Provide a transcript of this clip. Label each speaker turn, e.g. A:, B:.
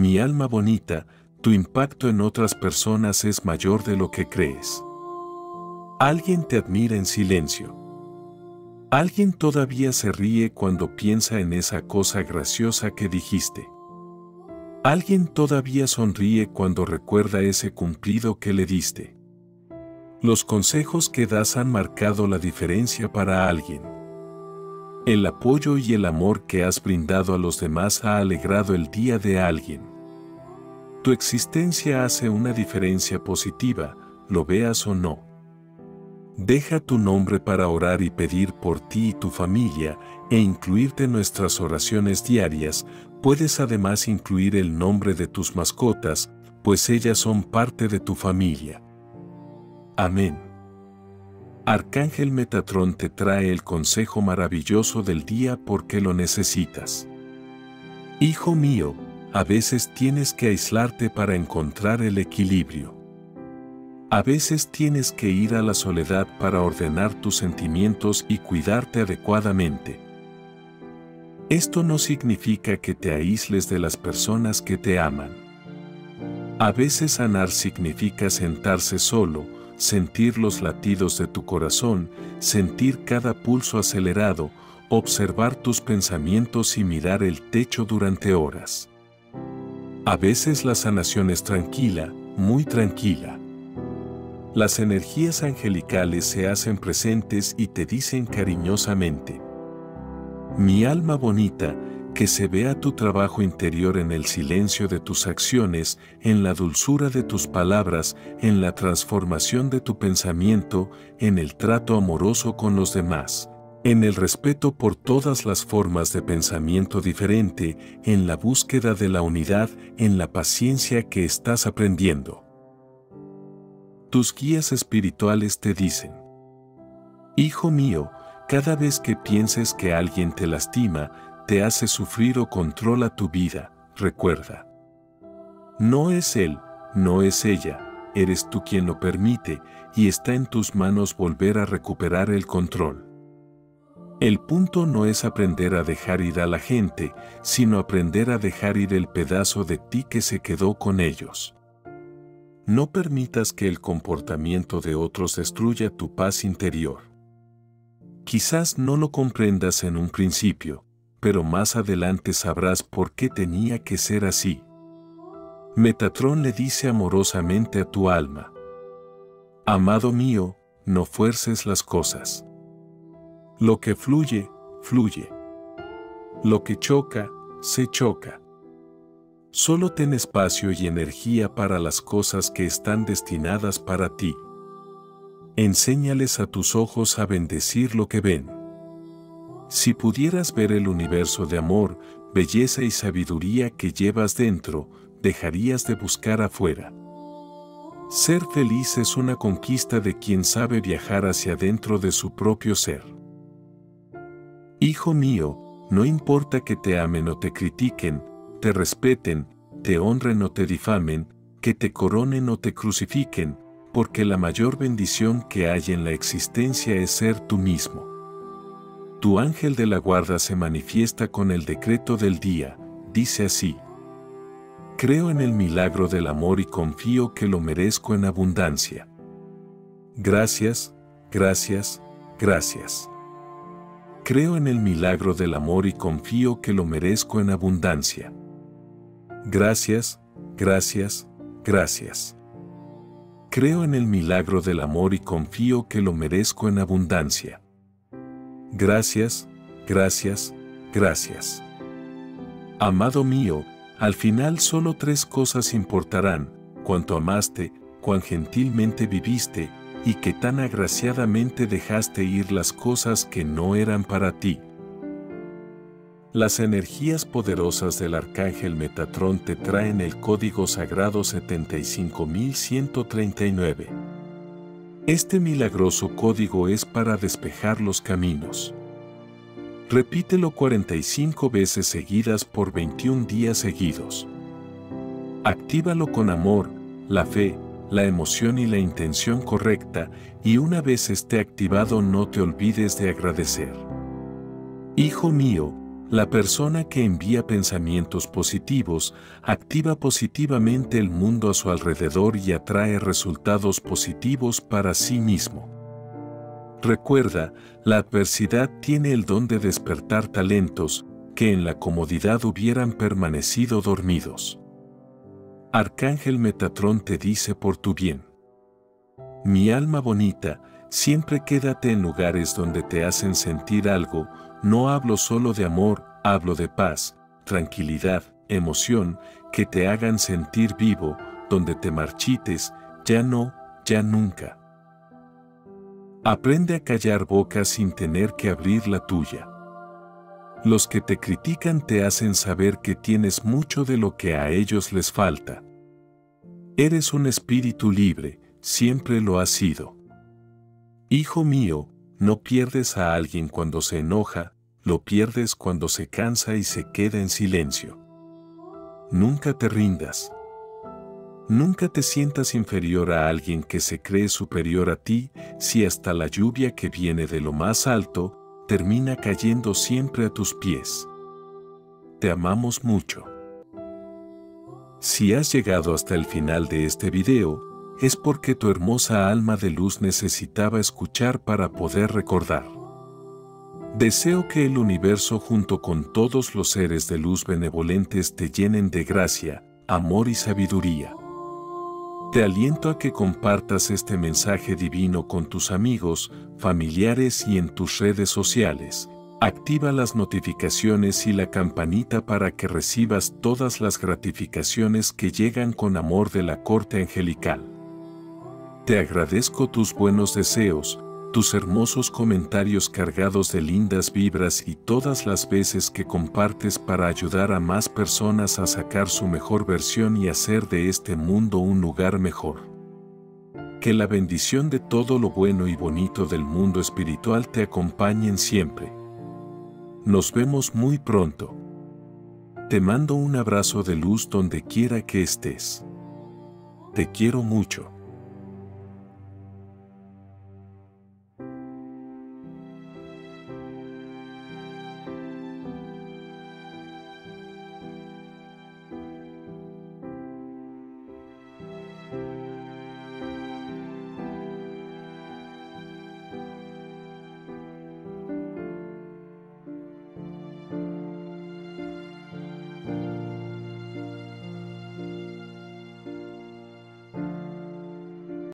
A: mi alma bonita, tu impacto en otras personas es mayor de lo que crees. Alguien te admira en silencio. Alguien todavía se ríe cuando piensa en esa cosa graciosa que dijiste. Alguien todavía sonríe cuando recuerda ese cumplido que le diste. Los consejos que das han marcado la diferencia para alguien. El apoyo y el amor que has brindado a los demás ha alegrado el día de alguien. Tu existencia hace una diferencia positiva, lo veas o no. Deja tu nombre para orar y pedir por ti y tu familia e incluirte en nuestras oraciones diarias. Puedes además incluir el nombre de tus mascotas, pues ellas son parte de tu familia. Amén. Arcángel Metatrón te trae el consejo maravilloso del día porque lo necesitas. Hijo mío, a veces tienes que aislarte para encontrar el equilibrio. A veces tienes que ir a la soledad para ordenar tus sentimientos y cuidarte adecuadamente. Esto no significa que te aísles de las personas que te aman. A veces sanar significa sentarse solo, sentir los latidos de tu corazón, sentir cada pulso acelerado, observar tus pensamientos y mirar el techo durante horas. A veces la sanación es tranquila, muy tranquila. Las energías angelicales se hacen presentes y te dicen cariñosamente, mi alma bonita, que se vea tu trabajo interior en el silencio de tus acciones, en la dulzura de tus palabras, en la transformación de tu pensamiento, en el trato amoroso con los demás, en el respeto por todas las formas de pensamiento diferente, en la búsqueda de la unidad, en la paciencia que estás aprendiendo. Tus guías espirituales te dicen, Hijo mío, cada vez que pienses que alguien te lastima, te hace sufrir o controla tu vida, recuerda. No es él, no es ella, eres tú quien lo permite y está en tus manos volver a recuperar el control. El punto no es aprender a dejar ir a la gente, sino aprender a dejar ir el pedazo de ti que se quedó con ellos. No permitas que el comportamiento de otros destruya tu paz interior. Quizás no lo comprendas en un principio, pero más adelante sabrás por qué tenía que ser así. Metatrón le dice amorosamente a tu alma, Amado mío, no fuerces las cosas. Lo que fluye, fluye. Lo que choca, se choca. Solo ten espacio y energía para las cosas que están destinadas para ti. Enséñales a tus ojos a bendecir lo que ven. Si pudieras ver el universo de amor, belleza y sabiduría que llevas dentro, dejarías de buscar afuera. Ser feliz es una conquista de quien sabe viajar hacia dentro de su propio ser. Hijo mío, no importa que te amen o te critiquen, te respeten, te honren o te difamen, que te coronen o te crucifiquen, porque la mayor bendición que hay en la existencia es ser tú mismo. Tu ángel de la guarda se manifiesta con el decreto del día, dice así. Creo en el milagro del amor y confío que lo merezco en abundancia. Gracias, gracias, gracias. Creo en el milagro del amor y confío que lo merezco en abundancia. Gracias, gracias, gracias. Creo en el milagro del amor y confío que lo merezco en abundancia. Gracias, gracias, gracias. Amado mío, al final solo tres cosas importarán, cuánto amaste, cuán gentilmente viviste, y que tan agraciadamente dejaste ir las cosas que no eran para ti. Las energías poderosas del arcángel Metatrón te traen el código sagrado 75139. Este milagroso código es para despejar los caminos. Repítelo 45 veces seguidas por 21 días seguidos. Actívalo con amor, la fe, la emoción y la intención correcta, y una vez esté activado no te olvides de agradecer. Hijo mío, La persona que envía pensamientos positivos activa positivamente el mundo a su alrededor y atrae resultados positivos para sí mismo. Recuerda, la adversidad tiene el don de despertar talentos que en la comodidad hubieran permanecido dormidos. Arcángel Metatrón te dice por tu bien. Mi alma bonita, siempre quédate en lugares donde te hacen sentir algo, no hablo solo de amor, hablo de paz, tranquilidad, emoción, que te hagan sentir vivo, donde te marchites, ya no, ya nunca. Aprende a callar bocas sin tener que abrir la tuya. Los que te critican te hacen saber que tienes mucho de lo que a ellos les falta. Eres un espíritu libre, siempre lo has sido. Hijo mío, no pierdes a alguien cuando se enoja, lo pierdes cuando se cansa y se queda en silencio. Nunca te rindas. Nunca te sientas inferior a alguien que se cree superior a ti si hasta la lluvia que viene de lo más alto termina cayendo siempre a tus pies. Te amamos mucho. Si has llegado hasta el final de este video, es porque tu hermosa alma de luz necesitaba escuchar para poder recordar. Deseo que el universo junto con todos los seres de luz benevolentes te llenen de gracia, amor y sabiduría. Te aliento a que compartas este mensaje divino con tus amigos, familiares y en tus redes sociales. Activa las notificaciones y la campanita para que recibas todas las gratificaciones que llegan con amor de la corte angelical. Te agradezco tus buenos deseos, tus hermosos comentarios cargados de lindas vibras y todas las veces que compartes para ayudar a más personas a sacar su mejor versión y hacer de este mundo un lugar mejor. Que la bendición de todo lo bueno y bonito del mundo espiritual te acompañen siempre. Nos vemos muy pronto. Te mando un abrazo de luz donde quiera que estés. Te quiero mucho.